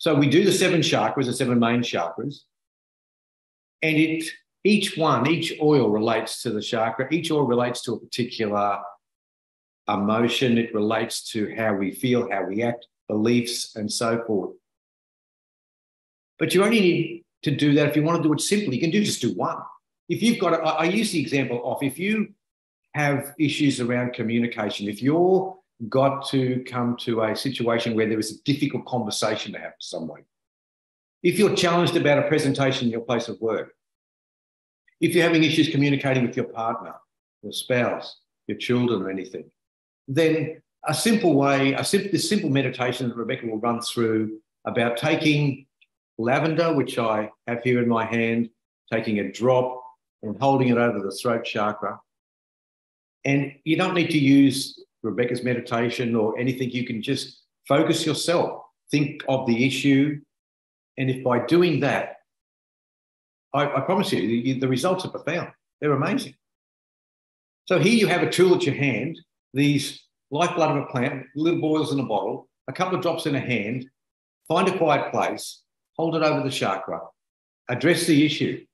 So we do the seven chakras, the seven main chakras, and it each one, each oil relates to the chakra. Each oil relates to a particular emotion. It relates to how we feel, how we act, beliefs, and so forth. But you only need to do that if you want to do it simply. You can do just do one. If you've got, a, I use the example of if you have issues around communication, if you're got to come to a situation where there is a difficult conversation to have with someone, if you're challenged about a presentation in your place of work, if you're having issues communicating with your partner, your spouse, your children, or anything, then a simple way, a simple, this simple meditation that Rebeccah will run through about taking lavender, which I have here in my hand, taking a drop and holding it over the throat chakra. And you don't need to use Rebeccah's meditation or anything. You can just focus yourself, think of the issue. And if by doing that, I, I promise you, the, the results are profound. They're amazing. So here you have a tool at your hand, these lifeblood of a plant, little boils in a bottle, a couple of drops in a hand, find a quiet place, hold it over the chakra, address the issue.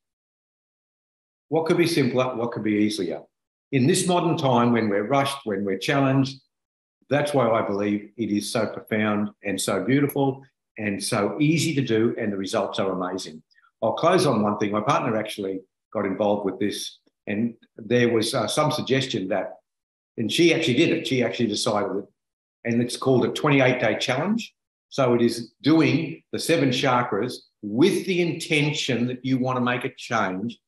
What could be simpler? What could be easier? In this modern time, when we're rushed, when we're challenged, that's why I believe it is so profound and so beautiful and so easy to do, and the results are amazing. I'll close on one thing. My partner actually got involved with this, and there was uh, some suggestion that, and she actually did it. She actually decided it, and it's called a 28 day challenge. So it is doing the seven chakras with the intention that you want to make a change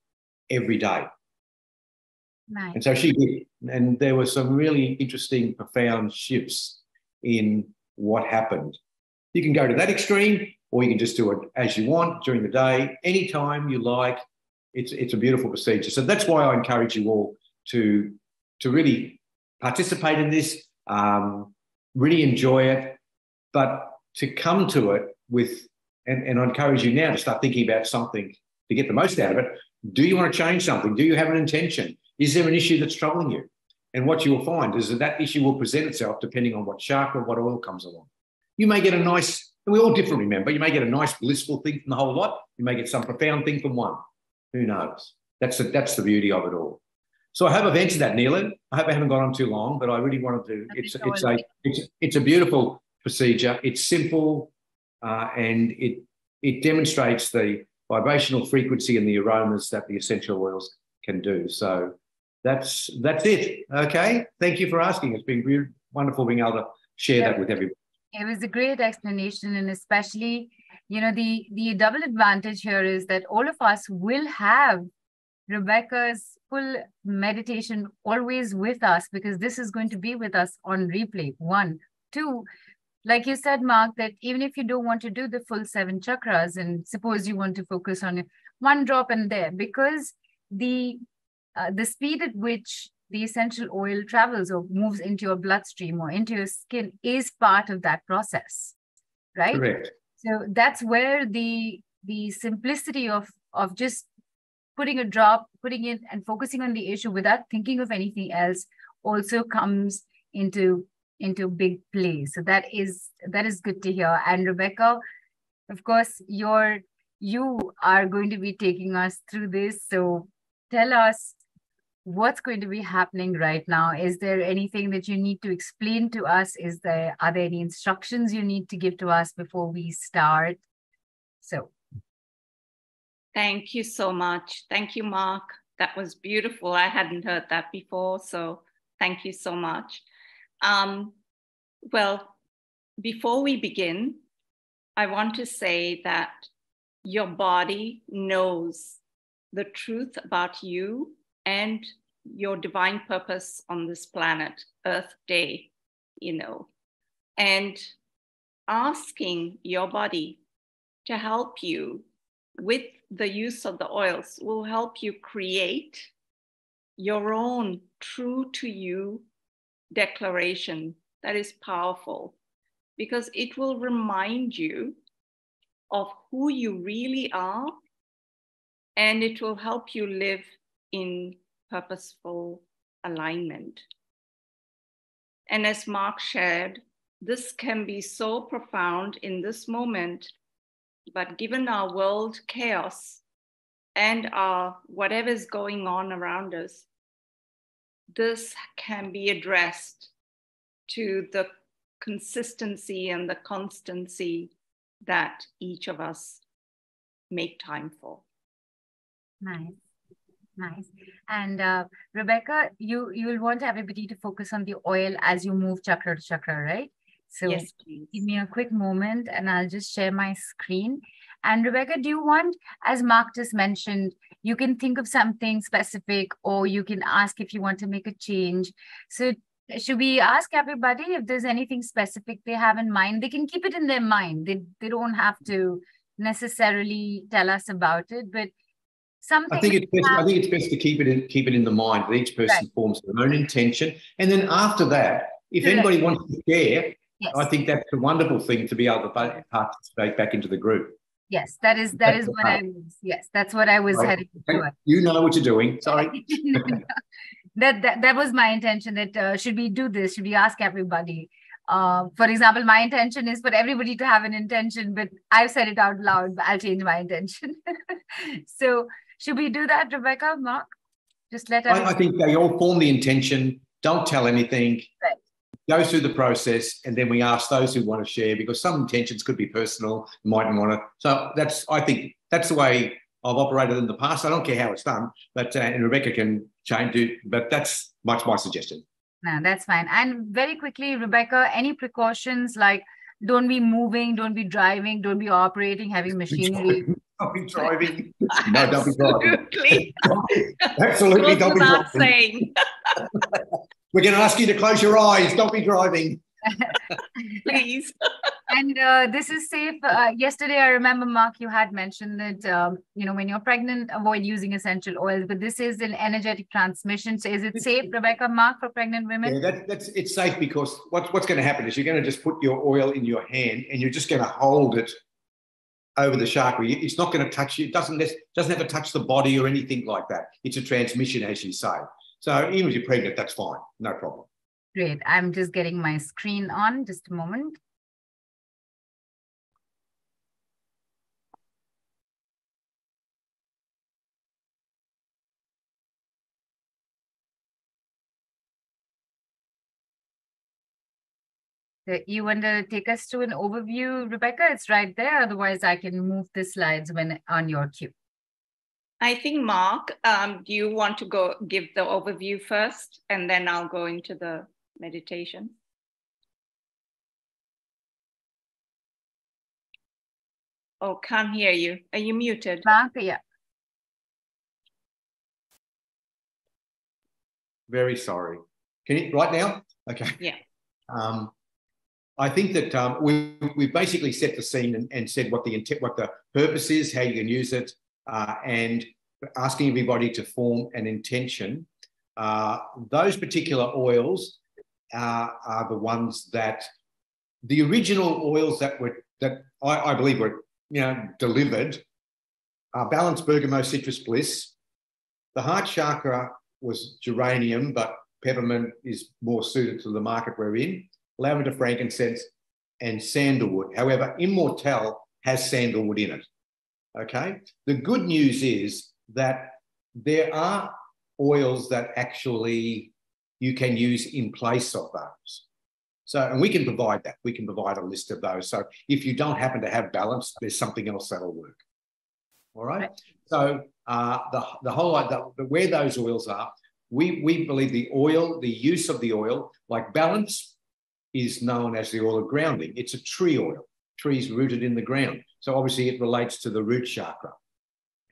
every day. Nice. And so she did. And there were some really interesting, profound shifts in what happened. You can go to that extreme, or you can just do it as you want during the day, anytime you like. It's, it's a beautiful procedure. So that's why I encourage you all to, to really participate in this, um, really enjoy it, but to come to it with, and, and I encourage you now to start thinking about something to get the most out of it. Do you want to change something? Do you have an intention? Is there an issue that's troubling you? And what you will find is that that issue will present itself depending on what chakra, what oil comes along. You may get a nice and we're all different, remember. You may get a nice, blissful thing from the whole lot. You may get some profound thing from one. Who knows? That's the, that's the beauty of it all. So I hope I've answered that, Neela. I hope I haven't gone on too long, but I really wanted to. It's, it's, a, it's, it's a beautiful procedure. It's simple uh, and it, it demonstrates the vibrational frequency and the aromas that the essential oils can do. So that's that's it. Okay. Thank you for asking. It's been wonderful being able to share that with everybody it was a great explanation and especially you know the the double advantage here is that all of us will have rebeccah's full meditation always with us because this is going to be with us on replay one two like you said mark that even if you don't want to do the full seven chakras and suppose you want to focus on one drop in there because the uh, the speed at which the essential oil travels or moves into your bloodstream or into your skin is part of that process right? Correct. so that's where the the simplicity of of just putting a drop putting it and focusing on the issue without thinking of anything else also comes into into big play. So that is that is good to hear. And rebeccah of course you're you are going to be taking us through this. So tell us what's going to be happening right now? Is there anything that you need to explain to us? Is there are there any instructions you need to give to us before we start? So. Thank you so much. Thank you mark. That was beautiful. I hadn't heard that before so thank you so much. Um, well before we begin i want to say that your body knows the truth about you and your divine purpose on this planet, Earth Day, you know, and asking your body to help you with the use of the oils will help you create your own true to you declaration that is powerful because it will remind you of who you really are and it will help you live in purposeful alignment. And as Mark shared, this can be so profound in this moment but given our world chaos and our whatever's going on around us, this can be addressed to the consistency and the constancy that each of us make time for. Nice. Nice. And uh, Rebeccah, you you will want everybody to focus on the oil as you move chakra to chakra, right? So yes, please. give me a quick moment and I'll just share my screen. And Rebeccah, do you want, as Mark just mentioned, you can think of something specific or you can ask if you want to make a change. So should we ask everybody if there's anything specific they have in mind? They can keep it in their mind. They, they don't have to necessarily tell us about it, but something. I think it's best. I think it's best to keep it in keep it in the mind. That each person right. forms their own intention, and then after that, if anybody wants to share, yes. I think that's a wonderful thing to be able to participate back into the group. Yes, that is that that's is what I was. Yes, that's what I was right. heading to. You know what you're doing. Sorry. that, that that was my intention. That uh, should we do this? Should we ask everybody? Uh, for example, my intention is for everybody to have an intention, but I've said it out loud. But I'll change my intention. so should we do that, Rebeccah, Mark? Just let I, I, think they all form the intention. Don't tell anything. Right. Go through the process, and then we ask those who want to share because some intentions could be personal, mightn't want to. So that's I think that's the way I've operated in the past. I don't care how it's done, but uh, and Rebeccah can change it. But that's much my suggestion. No, that's fine. And very quickly, Rebeccah, any precautions like don't be moving, don't be driving, don't be operating having machinery. Don't be driving. No, don't be driving. Absolutely, don't be driving. Saying. We're going to ask you to close your eyes. Don't be driving. Please. and uh, this is safe. Uh, yesterday, I remember, Mark, you had mentioned that, um, you know, when you're pregnant, avoid using essential oils, but this is an energetic transmission. So is it safe, Rebeccah, Mark, for pregnant women? Yeah, that, that's, it's safe because what, what's going to happen is you're going to just put your oil in your hand and you're just going to hold it over the chakra. It's not going to touch you. It doesn't, doesn't have to touch the body or anything like that. It's a transmission, as you say. So even if you're pregnant, that's fine. No problem. Great. I'm just getting my screen on. Just a moment. you want to take us to an overview, Rebeccah? It's right there. Otherwise, I can move the slides when on your cue. I think, Mark, um, do you want to go give the overview first, and then I'll go into the meditation? Oh, can't hear you. Are you muted? Mark, yeah. Very sorry. Can you right now? Okay. Yeah. Um, I think that um, we we basically set the scene and, and, said what the intent, what the purpose is, how you can use it, uh, and asking everybody to form an intention. Uh, those particular oils uh, are the ones that the original oils that were that I, I believe were you know delivered are balanced bergamot citrus bliss. The heart chakra was geranium, but peppermint is more suited to the market we're in lavender, frankincense, and sandalwood. However, Immortelle has sandalwood in it. Okay. The good news is that there are oils that actually you can use in place of those. So, and we can provide that. We can provide a list of those. So, if you don't happen to have balance, there's something else that'll work. All right. So, uh, the the whole the, the, where those oils are, we we believe the oil, the use of the oil, like balance, is known as the oil of grounding. It's a tree oil, trees rooted in the ground. So obviously it relates to the root chakra.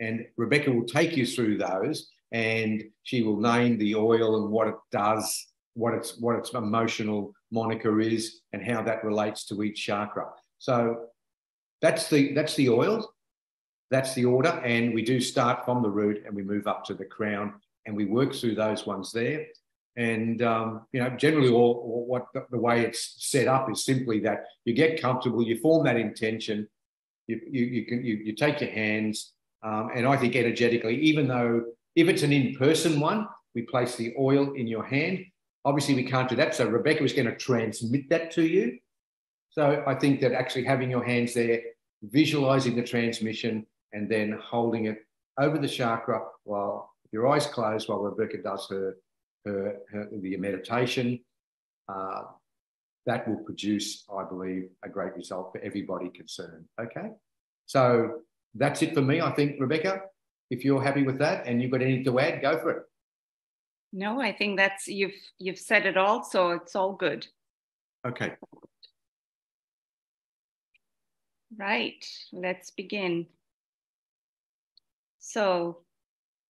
And Rebeccah will take you through those and she will name the oil and what it does, what its what its emotional moniker is, and how that relates to each chakra. So that's the that's the oil, that's the order, and we do start from the root and we move up to the crown and we work through those ones there. And um, you know, generally, all, all what the, the, way it's set up is simply that you get comfortable, you form that intention, you you, you can you, you take your hands, um, and I think energetically, even though if it's an in-person one, we place the oil in your hand. Obviously, we can't do that, so Rebeccah is going to transmit that to you. So I think that actually having your hands there visualizing the transmission, and then holding it over the chakra while your eyes closed while Rebeccah does her, her, her the meditation. Uh, that will produce, I believe, a great result for everybody concerned. Okay. So that's it for me. I think, Rebeccah, if you're happy with that and you've got anything to add, go for it. No, I think that's you've you've said it all, so it's all good. Okay. Right, let's begin. So,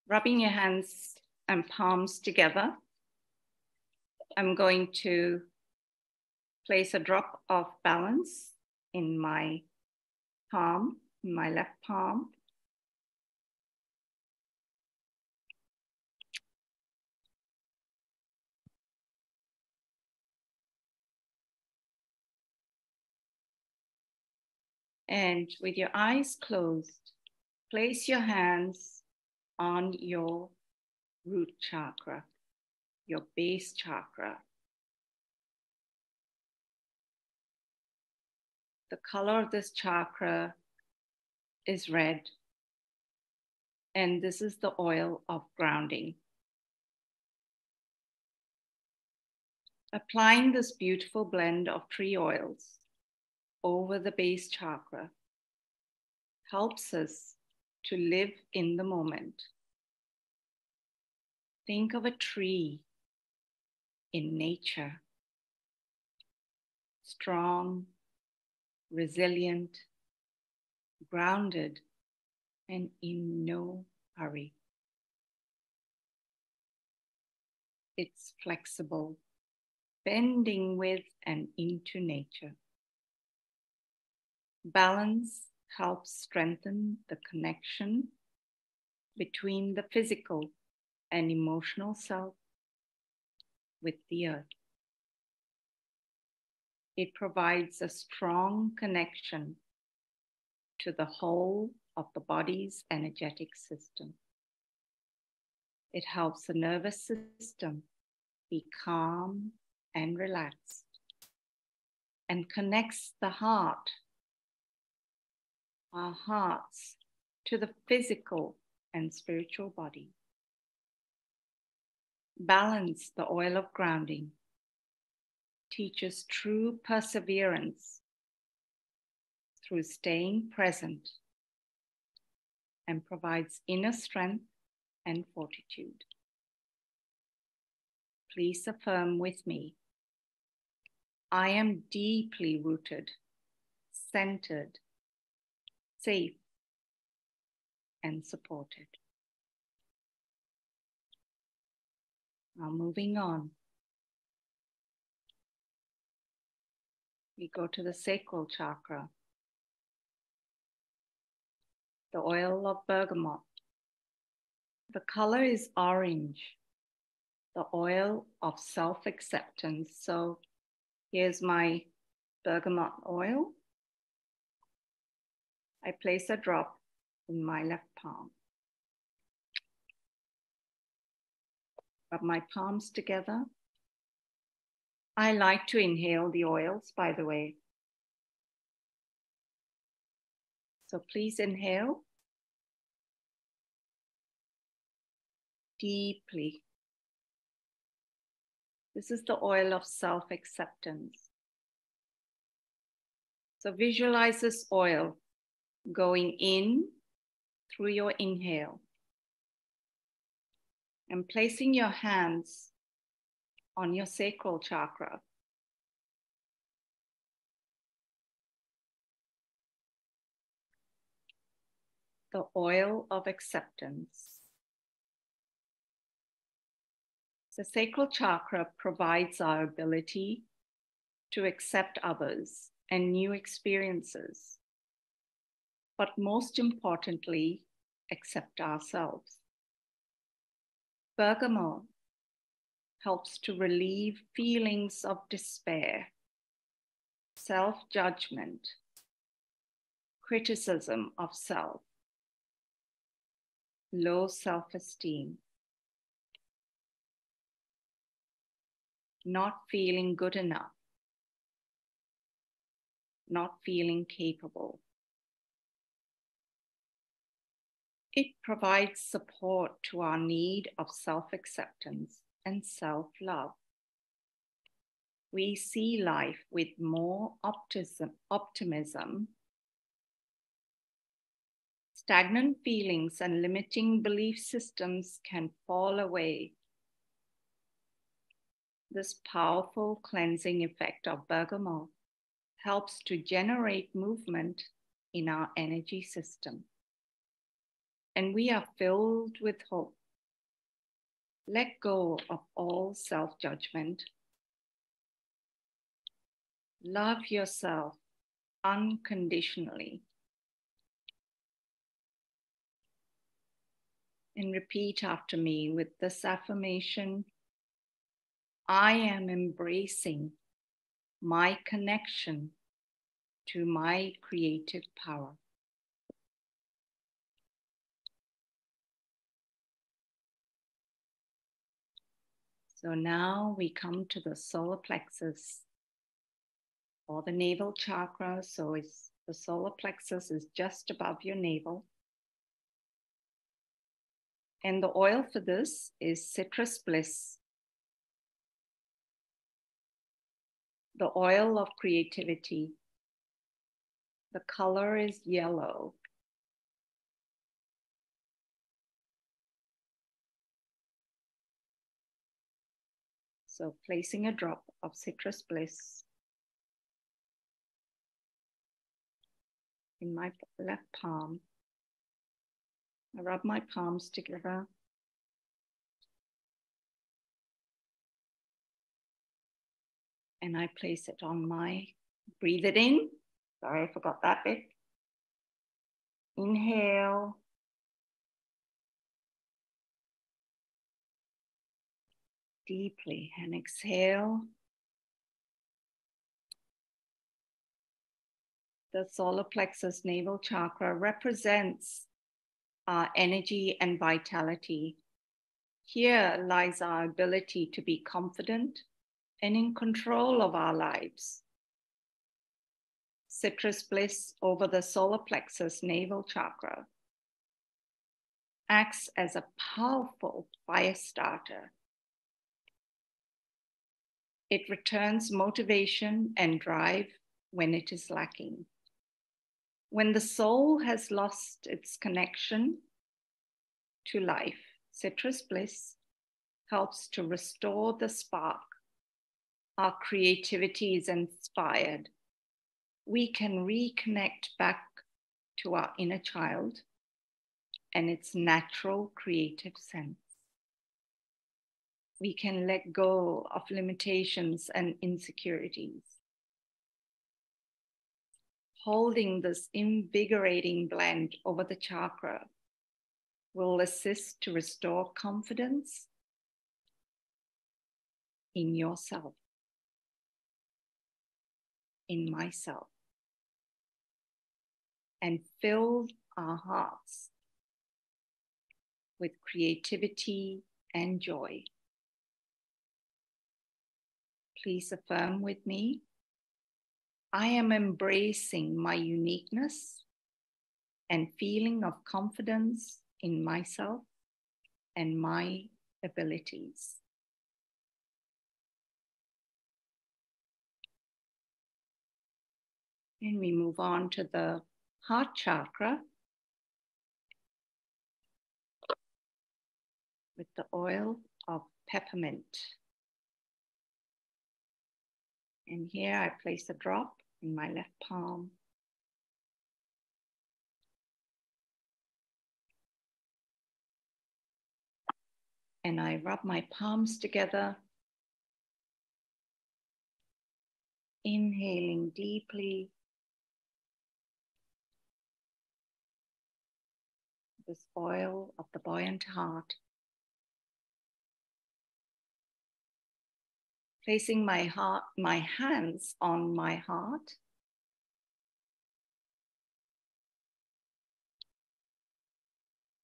rubbing your hands and palms together, I'm going to place a drop of balance in my palm, in my left palm. And with your eyes closed, place your hands on your root chakra, your base chakra. The color of this chakra is red, and this is the oil of grounding. Applying this beautiful blend of tree oils over the base chakra helps us to live in the moment. Think of a tree in nature, strong, resilient, grounded, and in no hurry. It's flexible, bending with and into nature. Balance helps strengthen the connection between the physical and emotional self with the earth. It provides a strong connection to the whole of the body's energetic system. It helps the nervous system be calm and relaxed and connects the heart our hearts to the physical and spiritual body. Balance the oil of grounding teaches true perseverance through staying present and provides inner strength and fortitude. Please affirm with me I am deeply rooted, centered, safe, and supported. Now, moving on, we go to the sacral chakra, the oil of bergamot. The color is orange, the oil of self acceptance. So, here's my bergamot oil. I place a drop in my left palm. Rub my palms together. I like to inhale the oils, by the way. So please inhale deeply. This is the oil of self acceptance. So visualize this oil going in through your inhale and placing your hands on your sacral chakra. The oil of acceptance. The sacral chakra provides our ability to accept others and new experiences but most importantly, accept ourselves. Bergamot helps to relieve feelings of despair, self judgment, criticism of self, low self esteem, not feeling good enough, not feeling capable It provides support to our need of self acceptance and self love. We see life with more optimism, optimism. Stagnant feelings and limiting belief systems can fall away. This powerful cleansing effect of bergamot helps to generate movement in our energy system. And we are filled with hope. Let go of all self judgment. Love yourself unconditionally. And repeat after me with this affirmation I am embracing my connection to my creative power. So now we come to the solar plexus or the navel chakra. So it's the solar plexus is just above your navel. And the oil for this is citrus bliss. The oil of creativity the color is yellow. So placing a drop of citrus bliss in my left palm. I rub my palms together. And I place it on my, breathe it in. Sorry, I forgot that bit. Inhale. Deeply and exhale. The solar plexus navel chakra represents our energy and vitality. Here lies our ability to be confident and in control of our lives citrus bliss over the solar plexus navel chakra acts as a powerful fire starter. It returns motivation and drive when it is lacking. When the soul has lost its connection to life, citrus bliss helps to restore the spark. Our creativity is inspired we can reconnect back to our inner child and its natural creative sense. We can let go of limitations and insecurities. Holding this invigorating blend over the chakra will assist to restore confidence in yourself, in myself and fill our hearts with creativity and joy. Please affirm with me I am embracing my uniqueness and feeling of confidence in myself and my abilities. And we move on to the heart chakra with the oil of peppermint. And here I place a drop in my left palm. And I rub my palms together, inhaling deeply this oil of the buoyant heart. Placing my heart, my hands on my heart.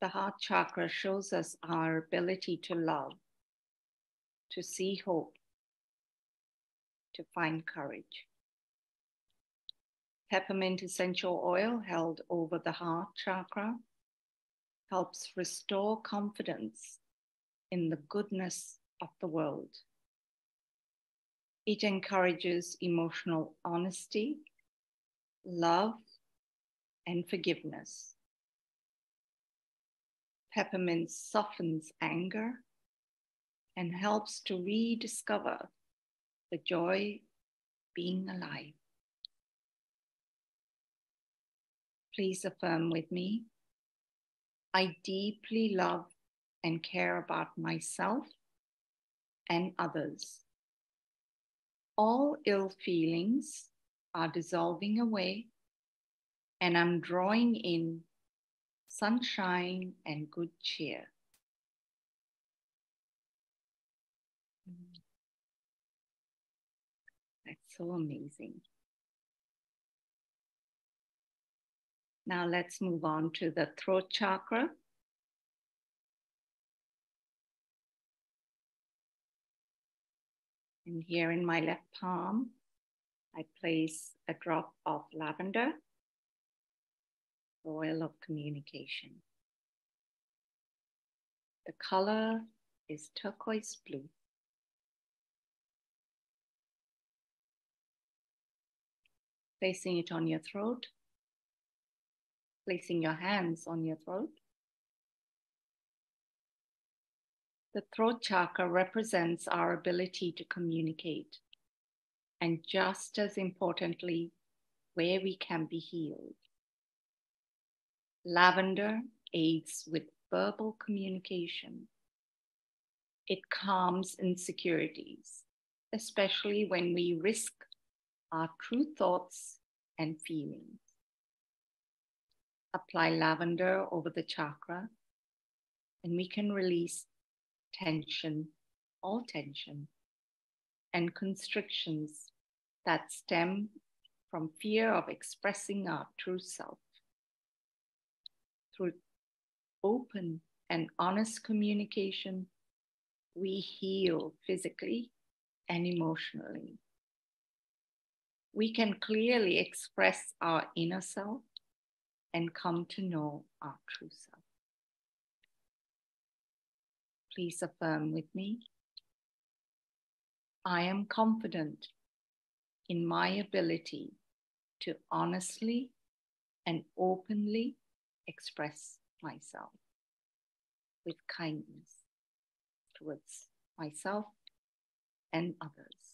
The heart chakra shows us our ability to love, to see hope, to find courage. Peppermint essential oil held over the heart chakra helps restore confidence in the goodness of the world. It encourages emotional honesty, love, and forgiveness. Peppermint softens anger and helps to rediscover the joy being alive. Please affirm with me. I deeply love and care about myself and others. All ill feelings are dissolving away, and I'm drawing in sunshine and good cheer. That's so amazing. Now let's move on to the throat chakra. And here in my left palm, I place a drop of lavender, oil of communication. The color is turquoise blue. Placing it on your throat, placing your hands on your throat. The throat chakra represents our ability to communicate, and just as importantly, where we can be healed. Lavender aids with verbal communication. It calms insecurities, especially when we risk our true thoughts and feelings. Apply lavender over the chakra, and we can release tension, all tension, and constrictions that stem from fear of expressing our true self. Through open and honest communication, we heal physically and emotionally. We can clearly express our inner self and come to know our true self. Please affirm with me. I am confident in my ability to honestly and openly express myself with kindness towards myself and others.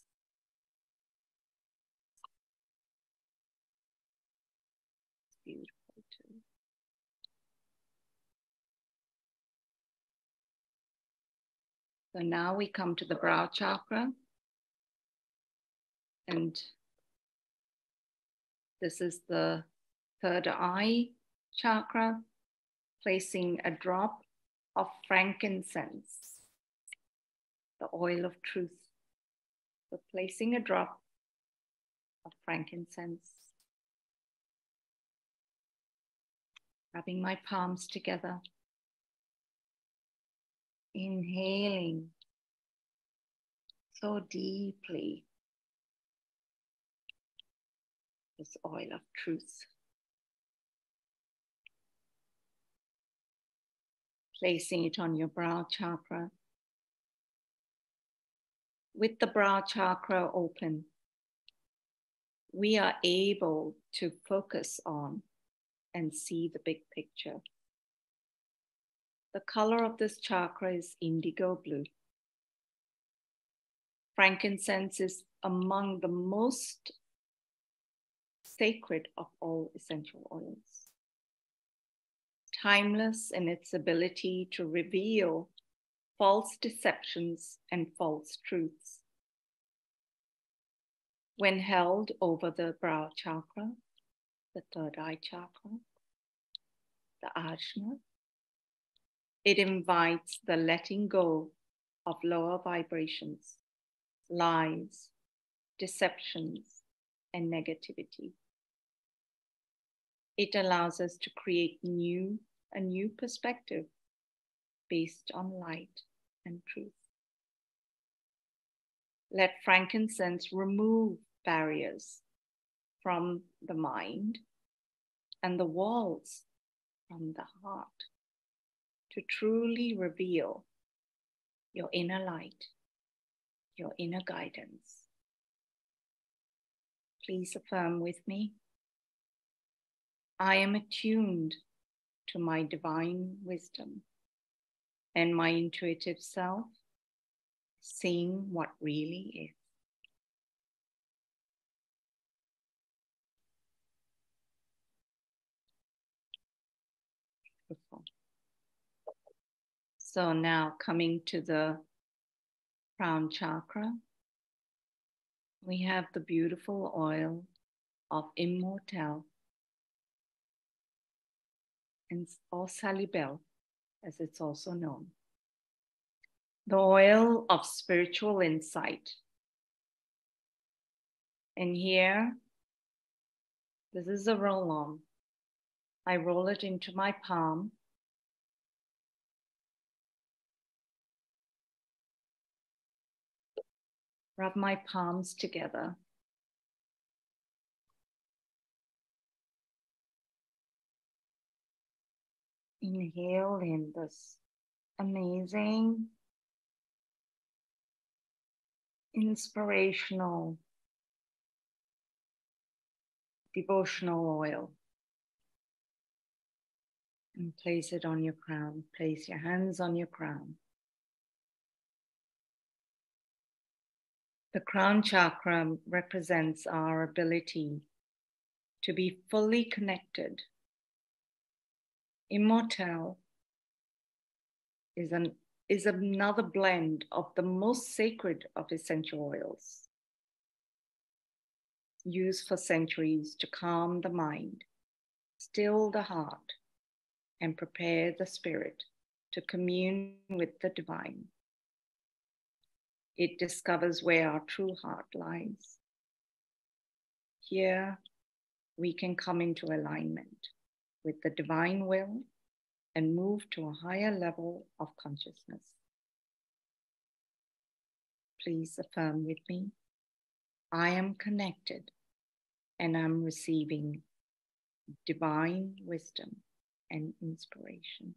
beautiful. So now we come to the brow chakra. And this is the third eye chakra, placing a drop of frankincense, the oil of truth. So placing a drop of frankincense, rubbing my palms together inhaling so deeply this oil of truth. Placing it on your brow chakra. With the brow chakra open, we are able to focus on and see the big picture. The color of this chakra is indigo blue. Frankincense is among the most sacred of all essential oils. Timeless in its ability to reveal false deceptions and false truths. When held over the brow chakra, the third eye chakra, the ajna, it invites the letting go of lower vibrations, lies, deceptions, and negativity. It allows us to create new a new perspective based on light and truth. Let frankincense remove barriers from the mind and the walls from the heart to truly reveal your inner light, your inner guidance. Please affirm with me. I am attuned to my divine wisdom and my intuitive self, seeing what really is. Beautiful. So now coming to the crown chakra, we have the beautiful oil of Immortelle and or Salubelle, as it's also known. The oil of spiritual insight. And here, this is a roll on. I roll it into my palm. Rub my palms together. Inhale in this amazing, inspirational, devotional oil and place it on your crown. Place your hands on your crown. The crown chakra represents our ability to be fully connected. Immortelle is, an, is another blend of the most sacred of essential oils, used for centuries to calm the mind, still the heart, and prepare the spirit to commune with the divine. It discovers where our true heart lies. Here, we can come into alignment with the divine will and move to a higher level of consciousness. Please affirm with me I am connected and I'm receiving divine wisdom and inspiration.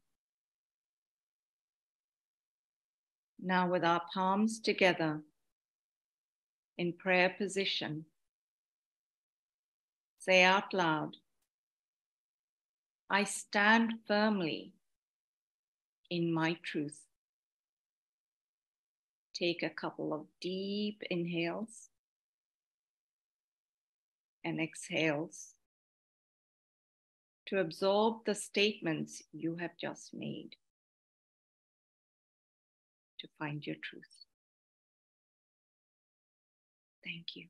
Now, with our palms together in prayer position, say out loud, I stand firmly in my truth. Take a couple of deep inhales and exhales to absorb the statements you have just made to find your truth. Thank you.